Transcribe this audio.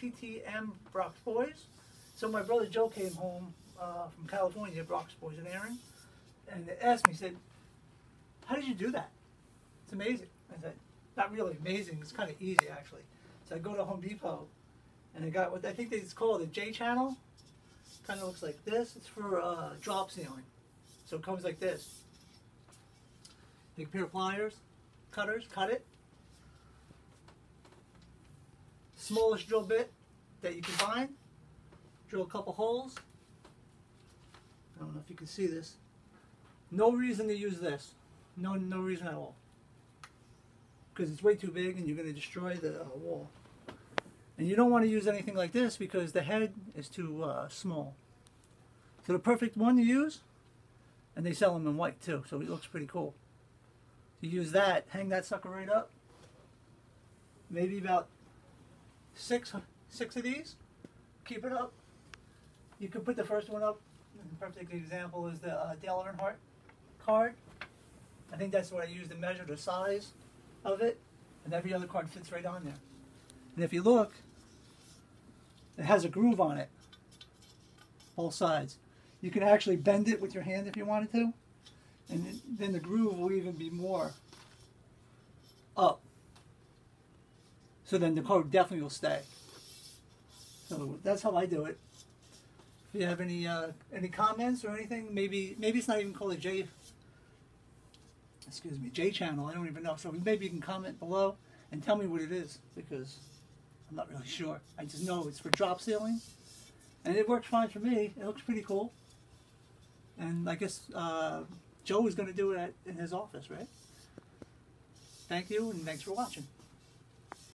TTM BroxBoys. So my brother Joe came home uh, from California, BroxBoys in Aaron, and asked me, said, how did you do that? It's amazing. I said, not really amazing, it's kind of easy actually. So I go to Home Depot, and I got what I think it's called a J channel. Kind of looks like this. It's for uh, drop ceiling. So it comes like this. Take a pair of pliers, cutters, cut it. Smallest drill bit that you can find. Drill a couple holes. I don't know if you can see this. No reason to use this. No, no reason at all. Because it's way too big and you're going to destroy the uh, wall. And you don't want to use anything like this because the head is too uh, small. So the perfect one to use, and they sell them in white too, so it looks pretty cool. You use that, hang that sucker right up. Maybe about six, six of these. Keep it up. You can put the first one up. The perfect example is the uh, Dale Earnhardt card. I think that's what I use to measure the size of it, and every other card fits right on there. And if you look, it has a groove on it, both sides. You can actually bend it with your hand if you wanted to, and then the groove will even be more up. So then the code definitely will stay. So that's how I do it. If you have any uh, any comments or anything, maybe maybe it's not even called a J. Excuse me, J channel. I don't even know. So maybe you can comment below and tell me what it is because I'm not really sure. I just know it's for drop ceiling, and it works fine for me. It looks pretty cool. And I guess uh, Joe is going to do it at, in his office, right? Thank you, and thanks for watching.